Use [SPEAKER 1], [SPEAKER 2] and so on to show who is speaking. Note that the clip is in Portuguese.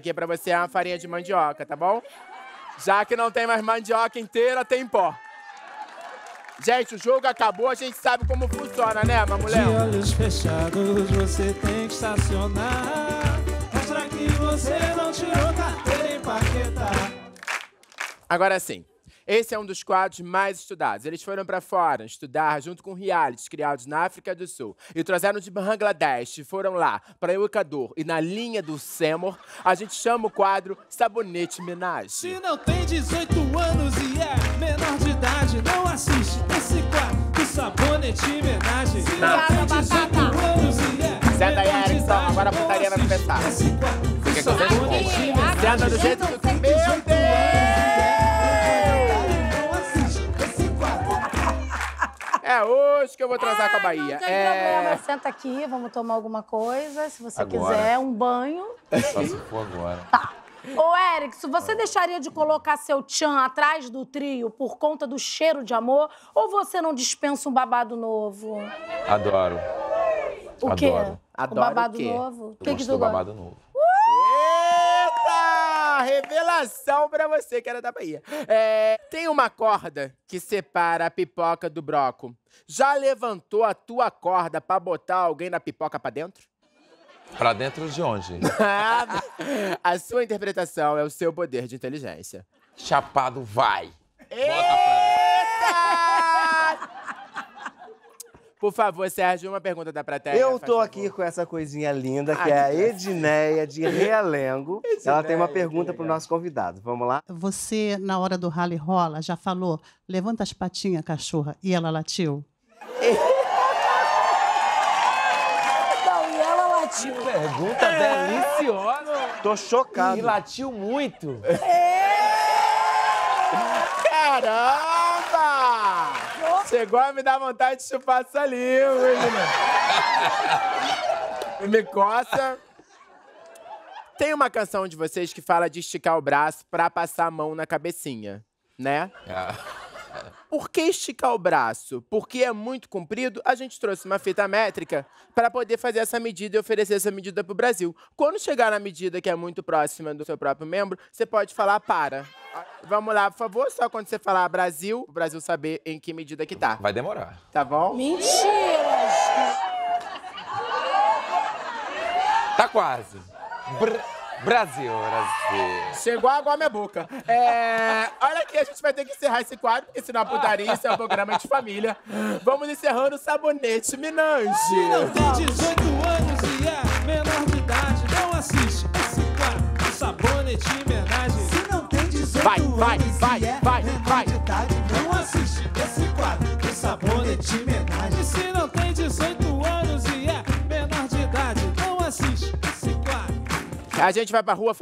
[SPEAKER 1] Aqui pra você é uma farinha de mandioca, tá bom? Já que não tem mais mandioca inteira, tem pó. Gente, o jogo acabou, a gente sabe como funciona, né, mamulhão?
[SPEAKER 2] De olhos fechados você tem que estacionar. Mostra que você não tirou carteira em Paquetá.
[SPEAKER 1] Agora sim, esse é um dos quadros mais estudados. Eles foram para fora estudar junto com realities criados na África do Sul e trouxeram de Bangladesh, foram lá para o Equador e na linha do Seymour, a gente chama o quadro Sabonete Menage.
[SPEAKER 2] Se não tem 18 anos e é menor de idade, não assiste esse quadro do sabonete homenagem. Se não tem 18 anos e é
[SPEAKER 1] Senta aí,
[SPEAKER 2] menor de
[SPEAKER 1] Erickson,
[SPEAKER 2] idade,
[SPEAKER 1] agora a
[SPEAKER 2] não
[SPEAKER 1] putaria vai
[SPEAKER 2] assiste
[SPEAKER 1] começar. Fica com. Senta do jeito que... É hoje que eu vou transar com a Bahia.
[SPEAKER 3] Não tem
[SPEAKER 1] É...
[SPEAKER 3] problema, senta aqui, vamos tomar alguma coisa, se você
[SPEAKER 4] Agora.
[SPEAKER 3] quiser, um banho.
[SPEAKER 4] Só se for agora.
[SPEAKER 3] Ô, Eric, se você deixaria de colocar seu tchan atrás do trio por conta do cheiro de amor, ou você não dispensa um babado novo?
[SPEAKER 4] Adoro.
[SPEAKER 3] O quê?
[SPEAKER 4] Adoro.
[SPEAKER 1] Adoro
[SPEAKER 3] o babado
[SPEAKER 1] o quê?
[SPEAKER 3] novo? O que, que tu
[SPEAKER 4] do
[SPEAKER 3] gosta?
[SPEAKER 4] babado novo.
[SPEAKER 1] Eita! Revelação pra você que era da Bahia. É, tem uma corda que separa a pipoca do broco. Já levantou a tua corda pra botar alguém na pipoca pra dentro?
[SPEAKER 4] Pra dentro de onde?
[SPEAKER 1] a sua interpretação é o seu poder de inteligência.
[SPEAKER 4] Chapado vai.
[SPEAKER 1] Eita! Por favor, Sérgio, uma pergunta da plateia.
[SPEAKER 5] Eu tô
[SPEAKER 1] favor.
[SPEAKER 5] aqui com essa coisinha linda, que
[SPEAKER 1] Ai,
[SPEAKER 5] é a
[SPEAKER 1] que.
[SPEAKER 5] Edneia de Realengo. Ela tem uma
[SPEAKER 1] Edneia,
[SPEAKER 5] pergunta
[SPEAKER 1] que
[SPEAKER 5] pro
[SPEAKER 1] legal.
[SPEAKER 5] nosso convidado. Vamos lá?
[SPEAKER 6] Você, na hora do rally rola, já falou, levanta as patinhas, cachorra, e ela latiu?
[SPEAKER 3] Não, e ela latiu.
[SPEAKER 4] Pergunta deliciosa.
[SPEAKER 5] Tô chocado.
[SPEAKER 4] E latiu muito.
[SPEAKER 1] Caramba! Chegou a me dar vontade de chupar essa língua? Me coça. Tem uma canção de vocês que fala de esticar o braço pra passar a mão na cabecinha, né?
[SPEAKER 4] Ah,
[SPEAKER 1] Por que esticar o braço? Porque é muito comprido, a gente trouxe uma fita métrica para poder fazer essa medida e oferecer essa medida para o Brasil. Quando chegar na medida que é muito próxima do seu próprio membro, você pode falar para. Vamos lá, por favor, só quando você falar Brasil, o Brasil saber em que medida que tá.
[SPEAKER 4] vai demorar.
[SPEAKER 1] Tá bom?
[SPEAKER 3] Mentiras!
[SPEAKER 4] Tá quase. Br- Brasil, Brasil.
[SPEAKER 1] Chegou água à minha boca. É, olha aqui, a gente vai ter que encerrar esse quadro, porque senão a putaria, isso é um programa de família. Vamos encerrando o sabonete Minange.
[SPEAKER 2] Não tem 18 anos e é menor de idade, não assiste esse quadro do sabonete homenagem. Se não tem 18
[SPEAKER 1] Vai, vai,
[SPEAKER 2] anos
[SPEAKER 1] vai,
[SPEAKER 2] e é
[SPEAKER 1] vai,
[SPEAKER 2] menor
[SPEAKER 1] vai. A gente vai pra rua